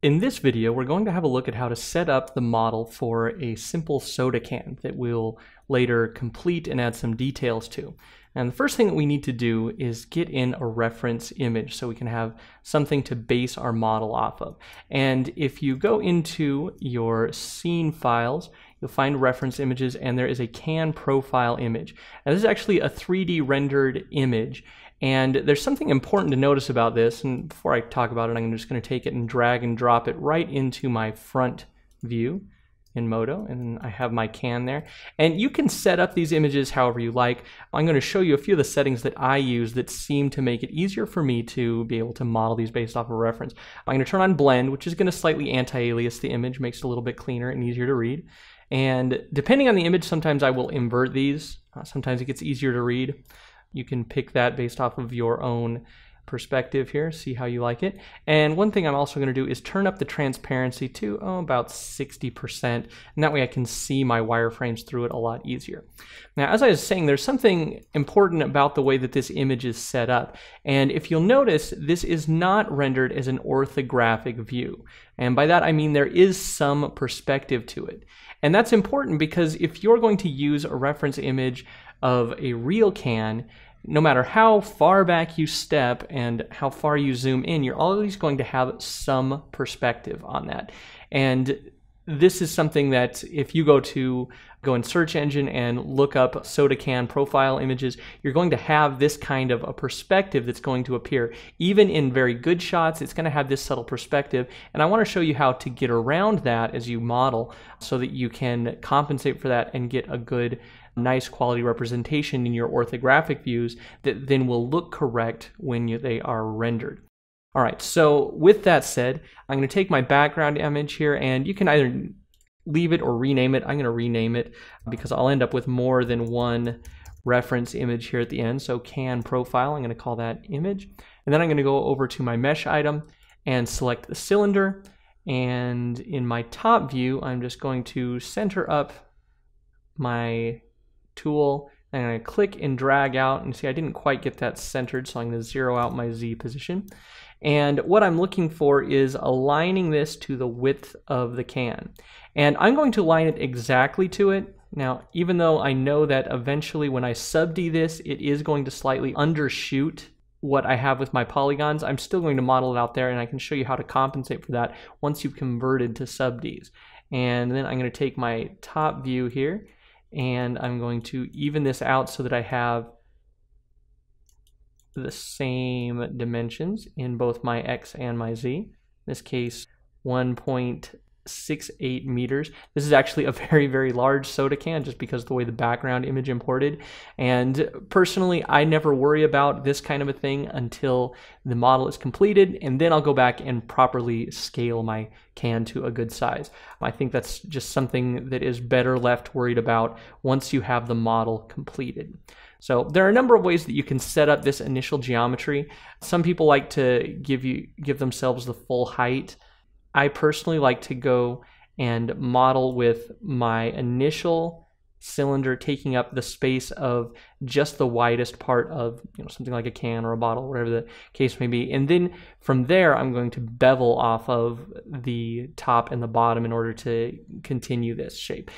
In this video, we're going to have a look at how to set up the model for a simple soda can that we'll later complete and add some details to. And the first thing that we need to do is get in a reference image so we can have something to base our model off of. And if you go into your scene files, you'll find reference images and there is a can profile image. Now this is actually a 3D rendered image and there's something important to notice about this, and before I talk about it, I'm just going to take it and drag and drop it right into my front view in Modo, and I have my can there. And you can set up these images however you like. I'm going to show you a few of the settings that I use that seem to make it easier for me to be able to model these based off of reference. I'm going to turn on blend, which is going to slightly anti-alias the image, makes it a little bit cleaner and easier to read. And depending on the image, sometimes I will invert these. Uh, sometimes it gets easier to read. You can pick that based off of your own perspective here, see how you like it. And one thing I'm also going to do is turn up the transparency to oh, about 60%, and that way I can see my wireframes through it a lot easier. Now, as I was saying, there's something important about the way that this image is set up. And if you'll notice, this is not rendered as an orthographic view. And by that I mean there is some perspective to it. And that's important because if you're going to use a reference image of a real can, no matter how far back you step and how far you zoom in, you're always going to have some perspective on that. And this is something that if you go to go in search engine and look up soda can profile images, you're going to have this kind of a perspective that's going to appear. Even in very good shots, it's going to have this subtle perspective. And I want to show you how to get around that as you model so that you can compensate for that and get a good nice quality representation in your orthographic views that then will look correct when you, they are rendered. All right, so with that said, I'm going to take my background image here and you can either leave it or rename it. I'm going to rename it because I'll end up with more than one reference image here at the end. So can profile, I'm going to call that image. And then I'm going to go over to my mesh item and select the cylinder. And in my top view, I'm just going to center up my tool. and I'm going to click and drag out and see I didn't quite get that centered so I'm going to zero out my Z position. And what I'm looking for is aligning this to the width of the can. And I'm going to align it exactly to it. Now, even though I know that eventually when I sub D this, it is going to slightly undershoot what I have with my polygons, I'm still going to model it out there and I can show you how to compensate for that once you've converted to sub Ds. And then I'm going to take my top view here and I'm going to even this out so that I have the same dimensions in both my x and my z. In this case, 1.68 meters. This is actually a very, very large soda can just because the way the background image imported. And personally, I never worry about this kind of a thing until the model is completed, and then I'll go back and properly scale my can to a good size. I think that's just something that is better left worried about once you have the model completed. So there are a number of ways that you can set up this initial geometry. Some people like to give you give themselves the full height. I personally like to go and model with my initial cylinder taking up the space of just the widest part of you know something like a can or a bottle whatever the case may be. And then from there I'm going to bevel off of the top and the bottom in order to continue this shape.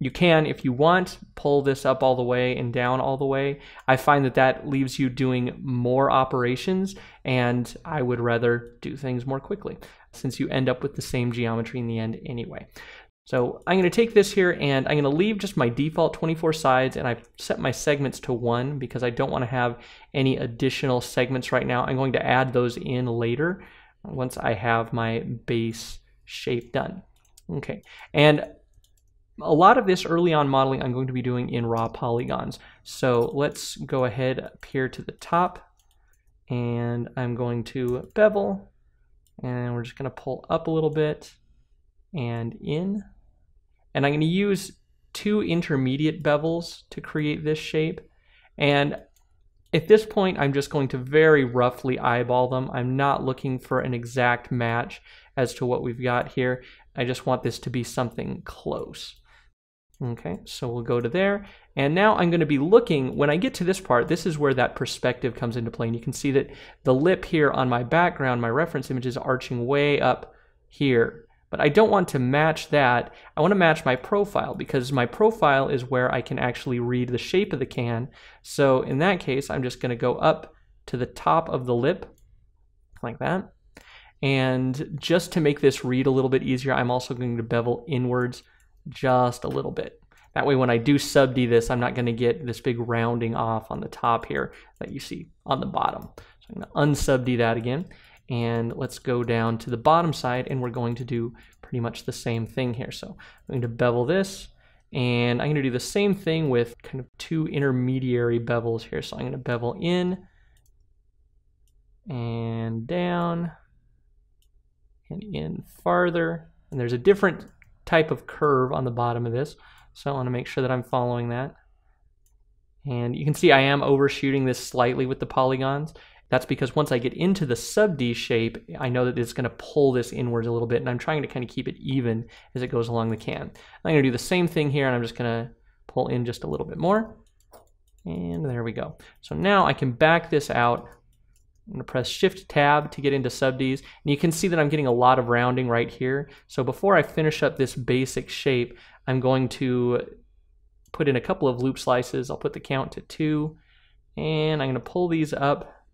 You can, if you want, pull this up all the way and down all the way. I find that that leaves you doing more operations, and I would rather do things more quickly since you end up with the same geometry in the end anyway. So I'm going to take this here and I'm going to leave just my default 24 sides and I've set my segments to one because I don't want to have any additional segments right now. I'm going to add those in later once I have my base shape done. Okay, and a lot of this early on modeling I'm going to be doing in raw polygons. So let's go ahead up here to the top and I'm going to bevel and we're just going to pull up a little bit and in. And I'm going to use two intermediate bevels to create this shape. And at this point, I'm just going to very roughly eyeball them. I'm not looking for an exact match as to what we've got here. I just want this to be something close. Okay, so we'll go to there. And now I'm going to be looking, when I get to this part, this is where that perspective comes into play. And you can see that the lip here on my background, my reference image is arching way up here. But I don't want to match that. I want to match my profile because my profile is where I can actually read the shape of the can. So in that case, I'm just going to go up to the top of the lip like that. And just to make this read a little bit easier, I'm also going to bevel inwards just a little bit. That way when I do sub D this, I'm not going to get this big rounding off on the top here that you see on the bottom. So I'm going to unsub D that again. And let's go down to the bottom side and we're going to do pretty much the same thing here. So I'm going to bevel this and I'm going to do the same thing with kind of two intermediary bevels here. So I'm going to bevel in and down and in farther. And there's a different type of curve on the bottom of this. So I want to make sure that I'm following that. And you can see I am overshooting this slightly with the polygons. That's because once I get into the sub D shape, I know that it's going to pull this inwards a little bit, and I'm trying to kind of keep it even as it goes along the can. I'm going to do the same thing here, and I'm just going to pull in just a little bit more. And there we go. So now I can back this out I'm going to press Shift Tab to get into sub Ds. And you can see that I'm getting a lot of rounding right here. So before I finish up this basic shape, I'm going to put in a couple of loop slices. I'll put the count to two. And I'm going to pull these up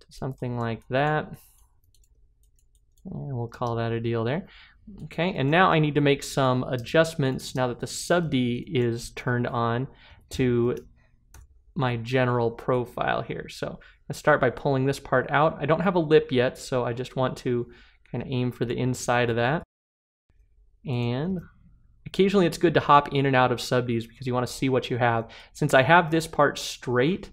to something like that. And we'll call that a deal there. Okay, and now I need to make some adjustments now that the sub D is turned on to my general profile here. So I start by pulling this part out. I don't have a lip yet, so I just want to kind of aim for the inside of that. And occasionally it's good to hop in and out of sub Ds because you want to see what you have. Since I have this part straight,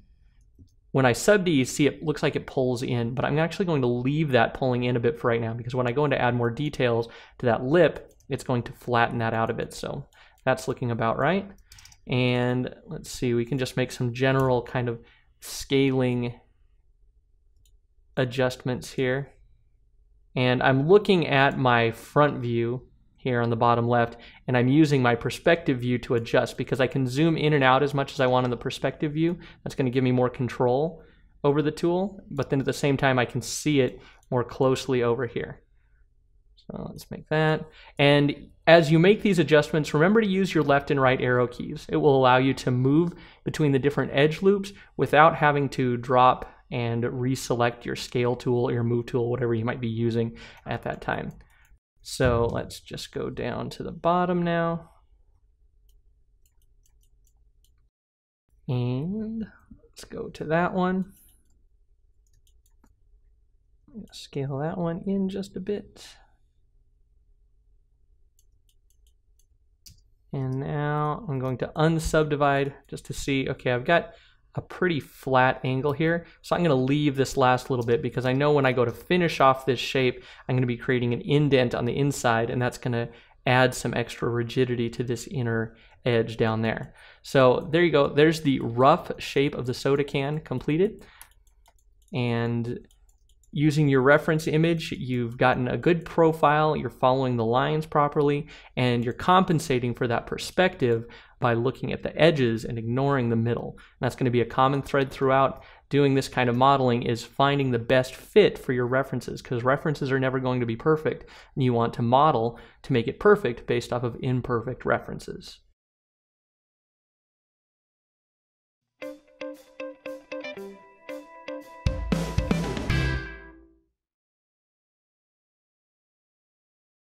when I sub D, you see it looks like it pulls in, but I'm actually going to leave that pulling in a bit for right now because when I go in to add more details to that lip, it's going to flatten that out a bit. So that's looking about right. And let's see, we can just make some general kind of scaling adjustments here. And I'm looking at my front view here on the bottom left, and I'm using my perspective view to adjust because I can zoom in and out as much as I want in the perspective view. That's going to give me more control over the tool, but then at the same time I can see it more closely over here. So let's make that. And as you make these adjustments, remember to use your left and right arrow keys. It will allow you to move between the different edge loops without having to drop and reselect your scale tool or your move tool, whatever you might be using at that time. So let's just go down to the bottom now. And let's go to that one. Scale that one in just a bit. And now I'm going to unsubdivide just to see, okay, I've got a pretty flat angle here. So I'm going to leave this last little bit because I know when I go to finish off this shape, I'm going to be creating an indent on the inside and that's going to add some extra rigidity to this inner edge down there. So there you go. There's the rough shape of the soda can completed. And using your reference image, you've gotten a good profile, you're following the lines properly, and you're compensating for that perspective by looking at the edges and ignoring the middle. And that's going to be a common thread throughout doing this kind of modeling is finding the best fit for your references because references are never going to be perfect. And you want to model to make it perfect based off of imperfect references.